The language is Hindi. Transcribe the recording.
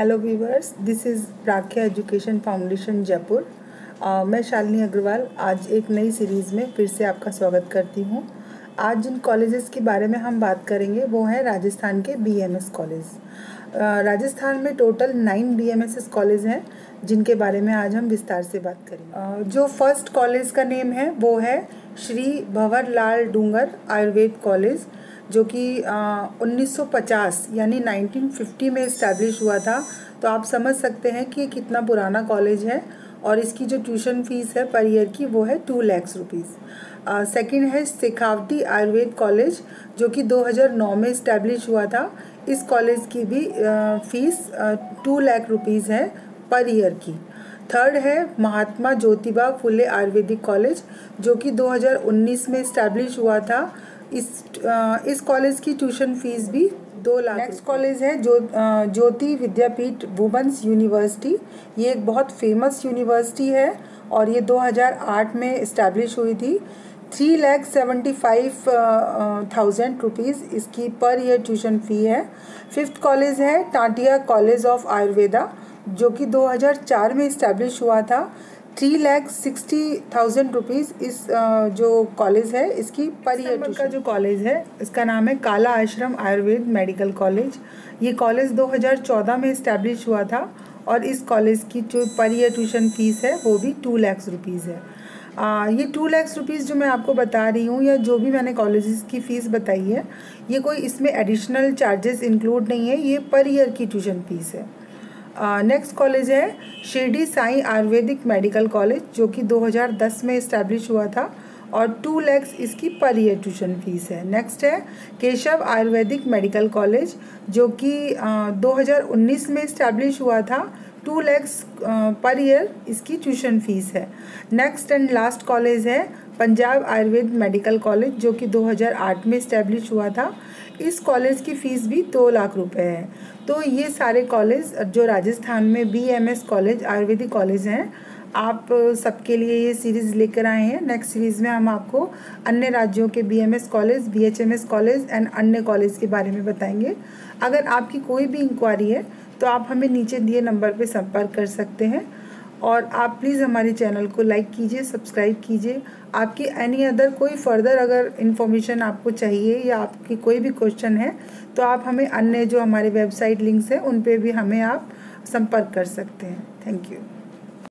Hello viewers this is Prakhya education foundation Jaipur मैं शालिनी अग्रवाल आज एक नई सीरीज़ में फिर से आपका स्वागत करती हूँ। आज जिन कॉलेजेस के बारे में हम बात करेंगे, वो हैं राजस्थान के बीएमएस कॉलेज राजस्थान में टोटल नाइन बीएमएसएस कॉलेज हैं, जिनके बारे में आज हम विस्तार से बात करेंगे। जो फ़र्स्ट कॉलेज का नेम है, वो है श्री भंवर लाल डूंगर आयुर्वेद कॉलेज जो कि 1950 यानी 1950 में इस्टेब्लिश हुआ था तो आप समझ सकते हैं कि ये कितना पुराना कॉलेज है और इसकी जो ट्यूशन फ़ीस है पर ईयर की वो है टू लैक्स रुपीज़ सेकेंड है शेखावटी आयुर्वेद कॉलेज, जो कि 2009 में इस्टेब्लिश हुआ था। इस कॉलेज की भी फ़ीस टू लैख रुपीज़ है पर ईयर की। थर्ड है महात्मा ज्योतिबा फुले आयुर्वेदिक कॉलेज, जो कि 2019 में इस्टेब्लिश हुआ था। इस इस कॉलेज की ट्यूशन फ़ीस भी दो लाख नेक्स्ट कॉलेज है जो ज्योति विद्यापीठ वुमेंस यूनिवर्सिटी ये एक बहुत फ़ेमस यूनिवर्सिटी है और ये 2008 में इस्टेब्लिश हुई थी। Three lakh seventy five thousand rupees इसकी पर ईयर ट्यूशन फ़ी है। फिफ्थ कॉलेज है टाटिया कॉलेज ऑफ़ आयुर्वेदा जो कि 2004 में इस्टेब्लिश हुआ था। Three lakh sixty thousand rupees इस जो कॉलेज है इसकी पर ईयर का जो कॉलेज है इसका नाम है काला आश्रम आयुर्वेद मेडिकल कॉलेज ये कॉलेज 2014 में इस्टेब्लिश हुआ था और इस कॉलेज की जो पर ईयर ट्यूशन फ़ीस है वो भी टू लैक्स रुपीज़ है। आ, ये टू लैक्स रुपीज़ जो मैं आपको बता रही हूँ या जो भी मैंने कॉलेजेस की फ़ीस बताई है ये कोई इसमें एडिशनल चार्जेस इंक्लूड नहीं है ये पर ईयर की ट्यूशन फ़ीस है। नेक्स्ट कॉलेज है Shirdi Sai ayurvedic medical college जो कि 2010 में इस्टेब्लिश हुआ था और टू लैक्स इसकी पर ईयर ट्यूशन फ़ीस है। नेक्स्ट है केशव आयुर्वेदिक मेडिकल कॉलेज जो कि uh, 2019 में इस्टेब्लिश हुआ था टू लैक्स पर ईयर इसकी ट्यूशन फ़ीस है। नेक्स्ट एंड लास्ट कॉलेज है पंजाब आयुर्वेद मेडिकल कॉलेज, जो कि 2008 में इस्टेब्लिश हुआ था। इस कॉलेज की फ़ीस भी दो लाख रुपए है। तो ये सारे कॉलेज, जो राजस्थान में B M S college, ayurvedic college हैं, आप सबके लिए ये सीरीज़ लेकर आए हैं। नेक्स्ट सीरीज़ में हम आपको अन्य राज्यों के B M S college B H M S college and अन्य कॉलेज के बारे में बताएँगे। अगर आपकी कोई भी इंक्वायरी है तो आप हमें नीचे दिए नंबर पर संपर्क कर सकते हैं। और आप प्लीज़ हमारे चैनल को लाइक कीजिए सब्सक्राइब कीजिए। आपकी एनी अदर कोई फर्दर अगर इन्फॉर्मेशन आपको चाहिए या आपकी कोई भी क्वेश्चन है तो आप हमें अन्य जो हमारे वेबसाइट लिंक्स हैं, उन पर भी हमें आप संपर्क कर सकते हैं। Thank you